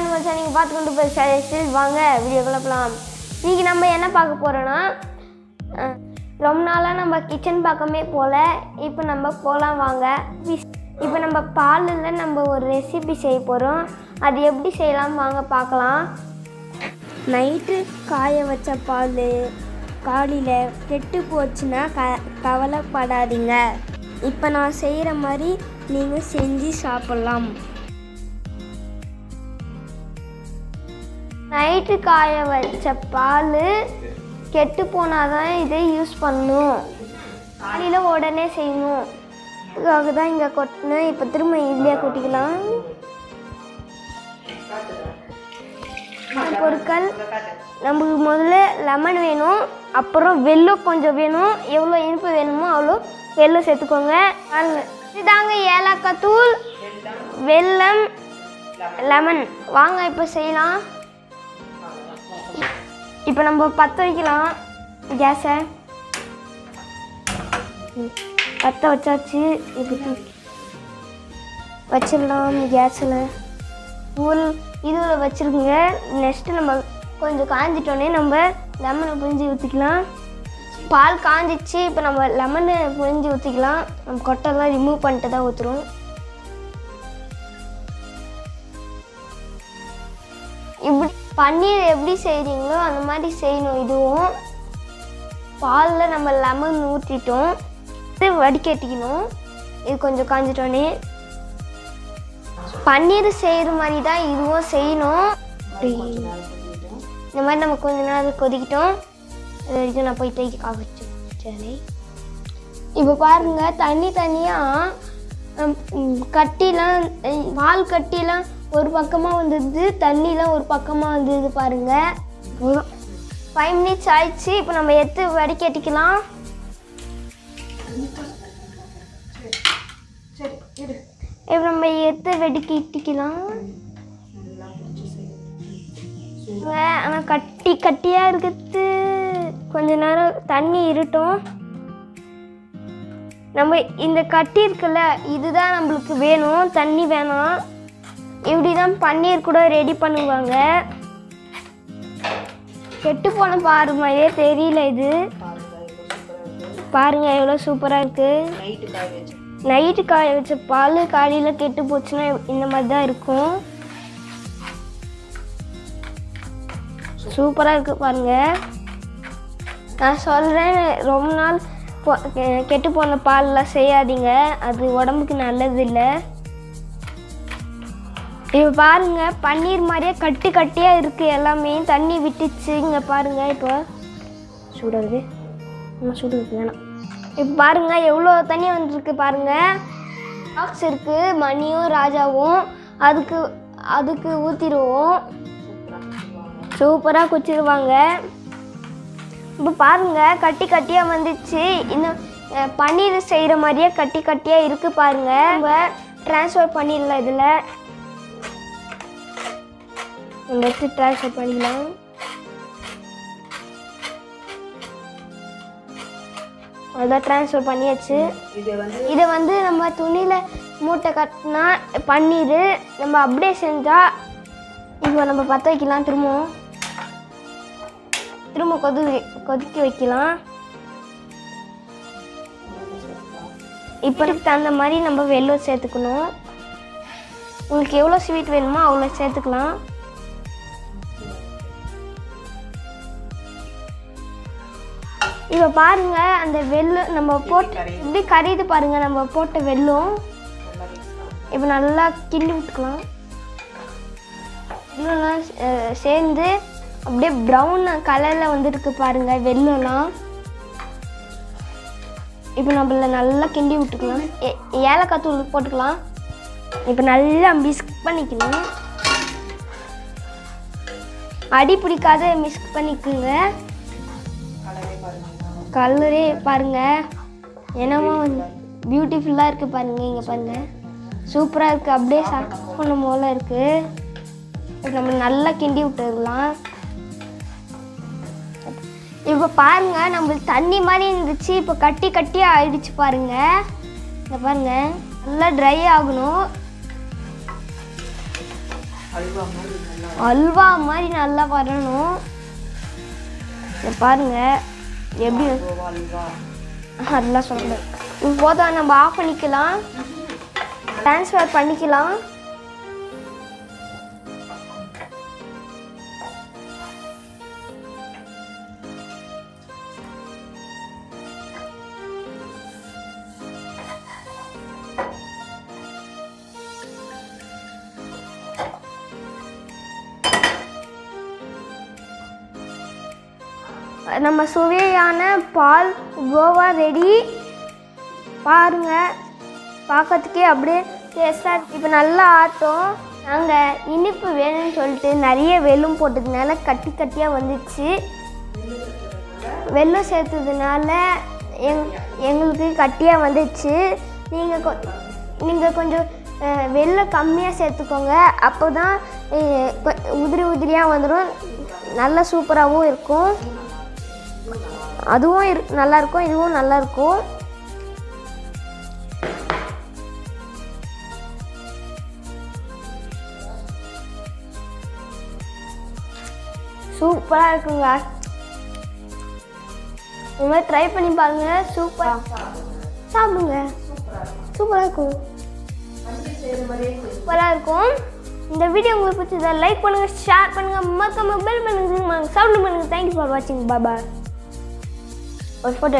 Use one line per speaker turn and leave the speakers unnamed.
நான் நீங்கள் பார்த்து கொண்டு போய் சரி வாங்க வீடியோக்குள்ள போகலாம். இன்றைக்கி நம்ம என்ன பார்க்க போகிறோன்னா ரொம்ப நாளாக நம்ம கிச்சன் பக்கமே போகல இப்போ நம்ம போகலாம் வாங்க. இப்போ நம்ம பாலில் நம்ம ஒரு ரெசிபி செய்ய போகிறோம் அது எப்படி செய்யலாம் வாங்க பார்க்கலாம். நைட்டு காய வச்ச பால் காலையில் கெட்டு போச்சுன்னா க கவலைப்படாதீங்க. இப்போ நான் செய்கிற மாதிரி நீங்கள் செஞ்சு சாப்பிட்லாம். நைட்டு காய வச்ச பால் கெட்டு போனாதான் இதை யூஸ் பண்ணணும் காலையில் உடனே செய்யணும். அதுக்காக தான் இங்கே கொட்டினேன் இப்போ திரும்ப இதுலேயே கொட்டிக்கலாம். பொருட்கள் நமக்கு முதல்ல லெமன் வேணும். அப்புறம் வெல்லம் கொஞ்சம் வேணும். எவ்வளோ இனிப்பு வேணுமோ அவ்வளோ வெல்லம் சேர்த்துக்கோங்க. இதாங்க ஏலக்காய் தூள். வெல்லம். லெமன் வாங்க இப்போ செய்யலாம். இப்போ நம்ம பற்ற வைக்கலாம். கேஸை பற்ற வச்சாச்சு. இப்போ வச்சிடலாம் கேஸில் ஊல் இதுவில் வச்சுருக்குங்க நெக்ஸ்ட்டு நம்ம கொஞ்சம் காஞ்சிட்டோன்னே நம்ம லெமனை புரிஞ்சு ஊற்றிக்கலாம் பால் காஞ்சிச்சு இப்போ நம்ம லெமனை புரிஞ்சு ஊற்றிக்கலாம் நம்ம கொட்டெல்லாம் ரிமூவ் பண்ணிட்டு தான் ஊற்றுறோம் பன்னீர் எப்படி செய்கிறீங்களோ அந்த மாதிரி செய்யணும். இதுவும் பாலில் நம்ம லெமன் ஊற்றிட்டோம் இது வடிகட்டிக்கணும். இது கொஞ்சம் காஞ்சிட்டோன்னே பன்னீர் செய்கிற மாதிரி தான் இதுவும் செய்யணும். இந்த மாதிரி நம்ம கொஞ்ச நேரம் கொதிக்கிட்டோம். அது வரைக்கும் நான் போய் தூக்கி காமிச்சு சரி இப்போ பாருங்கள் தண்ணி தனியாக கட்டிலாம் வால் பால் கட்டிலாம் ஒரு பக்கமாக வந்தது தண்ணிலாம் ஒரு பக்கமாக வந்தது பாருங்க. போதும் ஃபைவ் மினிட்ஸ் ஆயிடுச்சு இப்போ நம்ம எடுத்து வடிகட்டிக்கலாம் இப்போ நம்ம எடுத்து வெடிக்கிட்டிக்கலாம் ஆனால் கட்டி கட்டியாக இருக்குது. கொஞ்ச நேரம் தண்ணி இருட்டும் நம்ம இந்த கட்டி இருக்குல்ல இதுதான் நம்மளுக்கு வேணும். தண்ணி வேணாம். தான் பன்னீர் கூட ரெடி பண்ணுவாங்க. கெட்டு போன பாரு மாதிரியே தெரியல இது. பாருங்க எவ்வளோ சூப்பராக இருக்கு. நைட்டு காய வச்ச பால் காலையில் கெட்டு போச்சுன்னா இந்த மாதிரி தான் இருக்கும். சூப்பராக இருக்கு பாருங்க. நான் சொல்கிறேன் ரொம்ப நாள் கெட்டு போன பால்லாம் செய்யாதீங்க. அது உடம்புக்கு நல்லது இல்லை. இப்போ பாருங்க பன்னீர் மாதிரியே கட்டி கட்டியாக இருக்குது எல்லாமே. தண்ணி விட்டுச்சு இங்கே பாருங்க இப்போ. சூடாகுது. இன்னும் சூடு வேணாம். இப்போ பாருங்க எவ்வளோ தண்ணி வந்திருக்கு பாருங்க. பாக்ஸ் இருக்கு மணியும் ராஜாவும். அதுக்கு அதுக்கு ஊற்றிடுவோம் சூப்பராக குச்சிடுவாங்க. இப்போ பாருங்க கட்டி கட்டியாக வந்துச்சு. இன்னும் பன்னீர் செய்கிற மாதிரியே கட்டி கட்டியாக இருக்குது பாருங்க. நம்ம ட்ரான்ஸ்ஃபர் பண்ணிடலாம் இதில். நம்ம எடுத்து ட்ரான்ஸ்ஃபர் பண்ணிக்கலாம். அதான் ட்ரான்ஸ்ஃபர் பண்ணியாச்சு. இதை வந்து நம்ம துணியில் மூட்டை கட்டினா பன்னீர் நம்ம அப்படியே செஞ்சால் இப்போ நம்ம பற்ற வைக்கலாம் திரும்பவும். திரும்ப கொதி கொதிக்க வைக்கலாம். இப்போ தகுந்த மாதிரி நம்ம வெல்லம் சேர்த்துக்கணும். உங்களுக்கு எவ்வளோ ஸ்வீட் வேணுமோ அவ்வளோ சேர்த்துக்கலாம். இப்போ பாருங்க அந்த வெல்லம் நம்ம போட்டு எப்படி கரையுது பாருங்க நம்ம போட்ட வெல்லம். இப்போ நல்லா கிண்டி விட்டுக்கலாம். அஹ், சேர்ந்து அப்படியே ப்ரௌன் கலரில் வந்துருக்கு பாருங்க வெல்லம்லாம் இப்போ நம்மள நல்லா கிண்டி விட்டுக்கலாம். ஏலக்காய் தூள் போட்டுக்கலாம். இப்போ நல்லா மிக்ஸ் பண்ணிக்கணும். அடி பிடிக்காத மிக்ஸ் பண்ணிக்கோங்க. கலரே பாருங்க. என்னமோ பியூட்டிஃபுல்லாக இருக்குது பாருங்க இங்கே பாருங்க. சூப்பராக இருக்குது அப்படியே சாப்பிடணும் போல இருக்குது நம்ம நல்லா கிண்டி விட்டுடலாம். இப்போ பாருங்க நம்மளுக்கு தண்ணி மாதிரி இருந்துச்சு. இப்போ கட்டி கட்டி ஆயிடுச்சு பாருங்க. இந்த பாருங்க நல்லா ட்ரை ஆகணும்.
அல்வா மாதிரி நல்லா
வரணும். இதை பாருங்க. எப்படி? அதெல்லாம் சொல்லணும் இப்போ போதும் நம்ம ஆஃப் பண்ணிக்கலாம். ட்ரான்ஸ்ஃபர் பண்ணிக்கலாம். நம்ம சுவையான பால் கோவா ரெடி பாருங்கள் பார்க்கறதுக்கே அப்படியே டேஸ்டாக இப்போ நல்லா ஆட்டும். நாங்கள் இனிப்பு வேணும்னு சொல்லிட்டு நிறைய வெல்லும் போட்டதுனால கட்டி கட்டியாக வந்துச்சு. வெல்லம் சேர்த்ததுனால எங் எங்களுக்கு கட்டியாக வந்துச்சு. நீங்கள் கொ நீங்கள் கொஞ்சம் வெள்ளம் கம்மியாக சேர்த்துக்கோங்க. அப்போ தான் உதிரி உதிரியாக வந்துடும் நல்லா சூப்பராகவும் இருக்கும். அதுவும் இரு நல்லா இருக்கும் இதுவும் நல்லா இருக்கும் சூப்பராக இருக்குங்க. இந்த மாதிரி ட்ரை பண்ணி பாருங்க சூப்பர் சாப்பிடுங்க. சூப்பராக இருக்கும். சூப்பராக இருக்கும். இந்த வீடியோ உங்களுக்கு பிடிச்சதா லைக் பண்ணுங்க ஷேர் பண்ணுங்க. மறக்காம பெல் பண்ணுங்க சவுண்ட் பண்ணுங்க தேங்க்யூ ஃபார் வாட்சிங் பாய் பாய் ஒரு ஃபோட்டோ